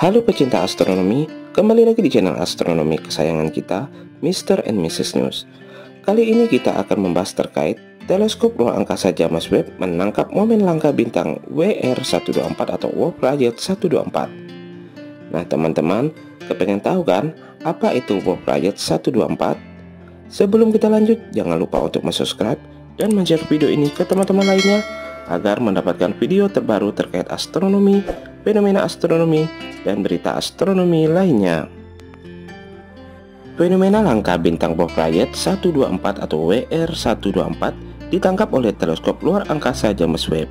Halo pecinta astronomi, kembali lagi di channel astronomi kesayangan kita, Mr. and Mrs. News. Kali ini kita akan membahas terkait teleskop luar angkasa James Webb menangkap momen langka bintang WR124 atau Warp Rayet 124. Nah teman-teman, kepengen tahu kan apa itu Warp Rayet 124? Sebelum kita lanjut, jangan lupa untuk subscribe dan share video ini ke teman-teman lainnya agar mendapatkan video terbaru terkait astronomi, fenomena astronomi, dan berita astronomi lainnya. Fenomena langka bintang Wolf-Rayet 124 atau WR124 ditangkap oleh teleskop luar angkasa James Webb.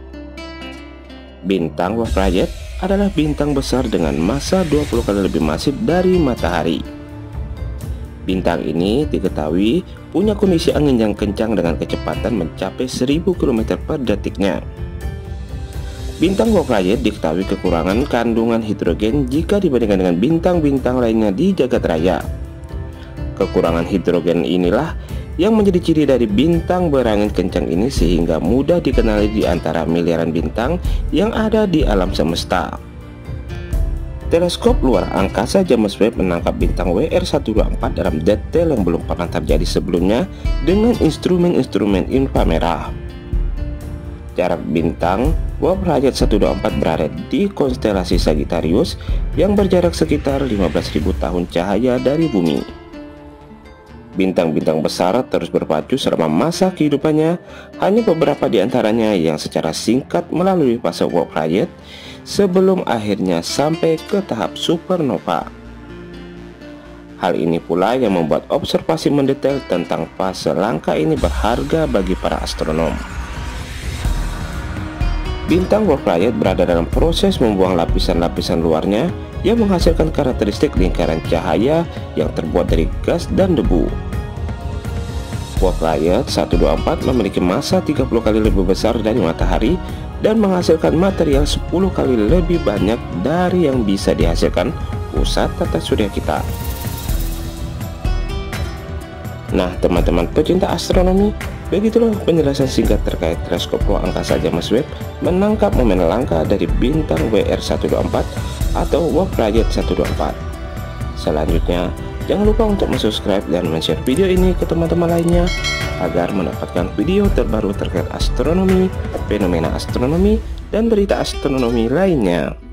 Bintang Wolf-Rayet adalah bintang besar dengan massa 20 kali lebih masif dari matahari. Bintang ini diketahui punya kondisi angin yang kencang dengan kecepatan mencapai 1000 km per detiknya. Bintang Wolf-Rayet diketahui kekurangan kandungan hidrogen jika dibandingkan dengan bintang-bintang lainnya di jagat raya. Kekurangan hidrogen inilah yang menjadi ciri dari bintang berangin kencang ini sehingga mudah dikenali di antara miliaran bintang yang ada di alam semesta. Teleskop luar angkasa James Webb menangkap bintang WR124 dalam detail yang belum pernah terjadi sebelumnya dengan instrumen-instrumen inframerah. Jarak bintang Warp Rayet 124 berada di konstelasi Sagittarius yang berjarak sekitar 15.000 tahun cahaya dari bumi. Bintang-bintang besar terus berpacu selama masa kehidupannya, hanya beberapa di antaranya yang secara singkat melalui fase Warp Rayet sebelum akhirnya sampai ke tahap supernova. Hal ini pula yang membuat observasi mendetail tentang fase langka ini berharga bagi para astronom. Bintang Wolf-Rayet berada dalam proses membuang lapisan-lapisan luarnya yang menghasilkan karakteristik lingkaran cahaya yang terbuat dari gas dan debu. Wolf-Rayet 124 memiliki massa 30 kali lebih besar dari matahari dan menghasilkan material 10 kali lebih banyak dari yang bisa dihasilkan pusat tata surya kita. Nah, teman-teman pecinta astronomi, begitulah penjelasan singkat terkait teleskop luar angkasa James Webb menangkap momen langka dari bintang WR124 atau Warp Rayet 124. Selanjutnya, jangan lupa untuk subscribe dan share video ini ke teman-teman lainnya agar mendapatkan video terbaru terkait astronomi, fenomena astronomi, dan berita astronomi lainnya.